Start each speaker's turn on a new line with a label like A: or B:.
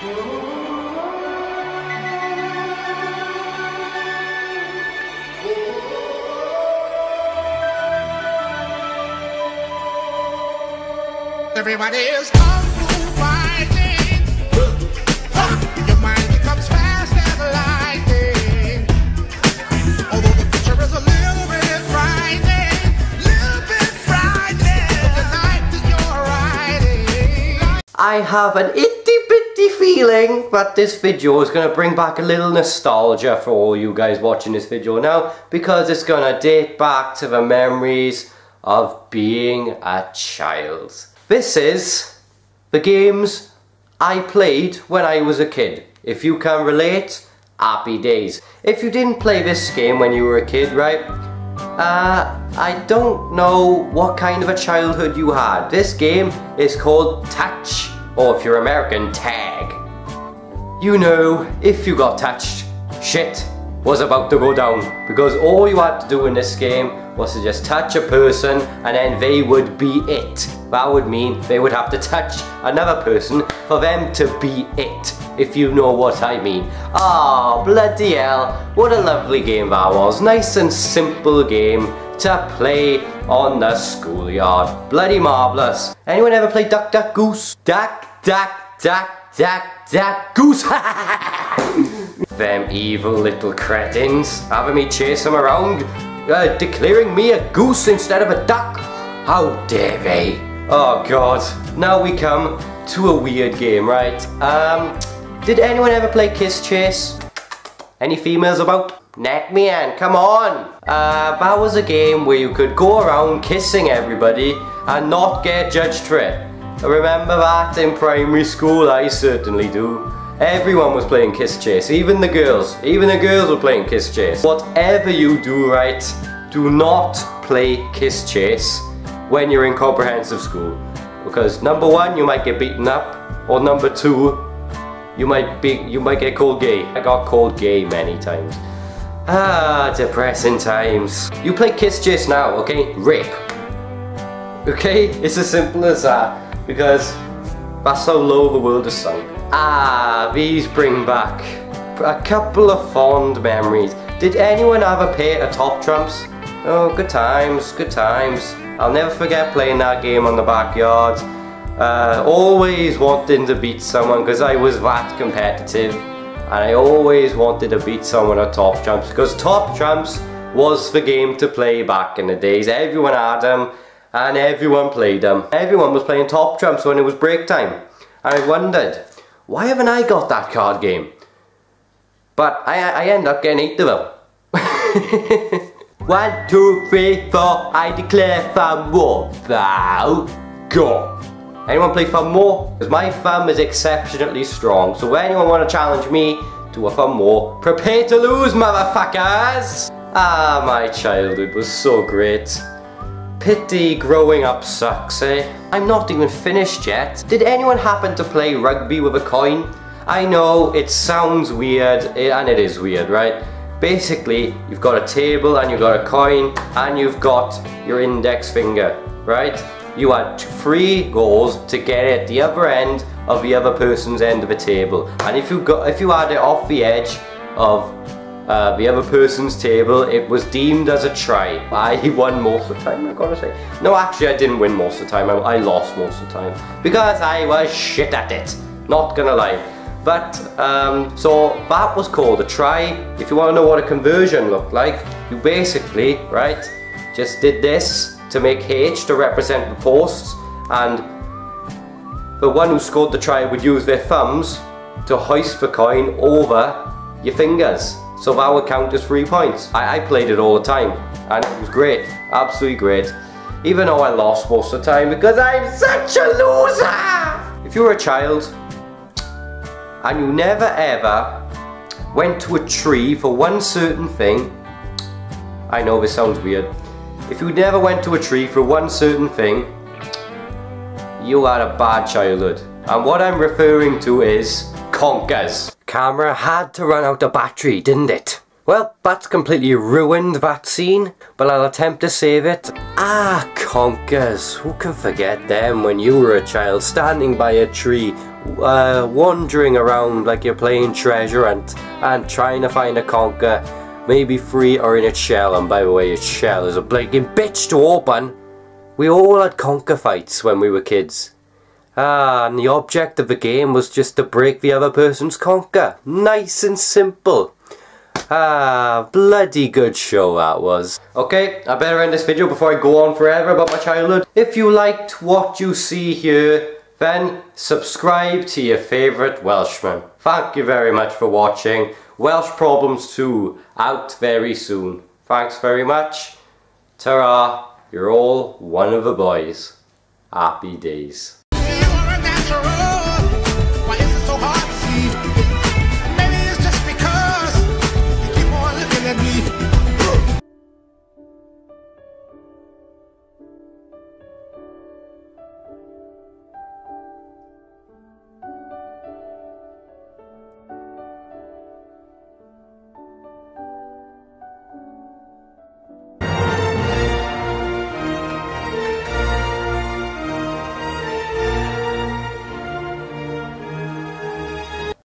A: Everybody is kung fu fighting. Your mind becomes fast as lightning. Although the picture is a little bit frightening, little bit frightening. The night that you're riding.
B: I have an itty bitty feeling that this video is going to bring back a little nostalgia for all you guys watching this video now because it's going to date back to the memories of being a child. This is the games I played when I was a kid. If you can relate, happy days. If you didn't play this game when you were a kid, right? Uh, I don't know what kind of a childhood you had. This game is called Touch, or if you're American, Tag. You know, if you got touched, shit was about to go down because all you had to do in this game was to just touch a person and then they would be it. That would mean they would have to touch another person for them to be it, if you know what I mean. Ah, oh, bloody hell, what a lovely game that was. Nice and simple game to play on the schoolyard. Bloody marvellous. Anyone ever play Duck Duck Goose? Duck, duck, duck, duck, duck, goose. Them evil little cretins having me chase them around, uh, declaring me a goose instead of a duck. How dare they? Oh god. Now we come to a weird game, right? Um, did anyone ever play Kiss Chase? Any females about? Neck me in, come on! Uh, that was a game where you could go around kissing everybody and not get judged for it. Remember that in primary school? I certainly do. Everyone was playing Kiss Chase, even the girls. Even the girls were playing Kiss Chase. Whatever you do right, do not play Kiss Chase when you're in comprehensive school. Because number one, you might get beaten up, or number two, you might be you might get called gay. I got called gay many times. Ah, depressing times. You play Kiss Chase now, okay? Rip. Okay? It's as simple as that. Because that's how low the world has sunk. Ah, these bring back a couple of fond memories. Did anyone ever pair of top trumps? Oh, good times, good times. I'll never forget playing that game on the backyard. Uh, always wanting to beat someone because I was that competitive. And I always wanted to beat someone at top trumps because top trumps was the game to play back in the days. Everyone had them and everyone played them. Everyone was playing top trumps when it was break time. And I wondered, why haven't I got that card game? But I, I end up getting eight of them. One, two, three, four, I declare thumb war. Thou, go. Anyone play thumb war? Because my thumb is exceptionally strong. So anyone want to challenge me to a thumb war, prepare to lose, motherfuckers! Ah, my childhood was so great. Pity growing up sucks, eh? I'm not even finished yet. Did anyone happen to play rugby with a coin? I know it sounds weird, eh, and it is weird, right? Basically, you've got a table and you've got a coin and you've got your index finger, right? You had three goals to get it at the other end of the other person's end of the table. And if you got if you had it off the edge of uh, the other person's table, it was deemed as a try. I won most of the time, I gotta say. No, actually I didn't win most of the time, I, I lost most of the time. Because I was shit at it, not gonna lie. But, um, so that was called a try. If you want to know what a conversion looked like, you basically, right, just did this to make H to represent the posts and the one who scored the try would use their thumbs to hoist the coin over your fingers. So that would count as three points. I, I played it all the time and it was great, absolutely great. Even though I lost most of the time because I'm such a loser! If you were a child and you never ever went to a tree for one certain thing, I know this sounds weird, if you never went to a tree for one certain thing, you had a bad childhood. And what I'm referring to is conkers camera had to run out of battery, didn't it? Well, that's completely ruined that scene, but I'll attempt to save it. Ah, conkers, who can forget them when you were a child standing by a tree uh, wandering around like you're playing treasure hunt and trying to find a conker, maybe free or in its shell. And by the way, its shell is a blinking bitch to open. We all had conker fights when we were kids. Ah, and the object of the game was just to break the other person's conker. Nice and simple. Ah, bloody good show that was. Okay, I better end this video before I go on forever about my childhood. If you liked what you see here, then subscribe to your favourite Welshman. Thank you very much for watching. Welsh Problems 2 out very soon. Thanks very much. Ta-ra, You're all one of the boys. Happy days
A: sorrow.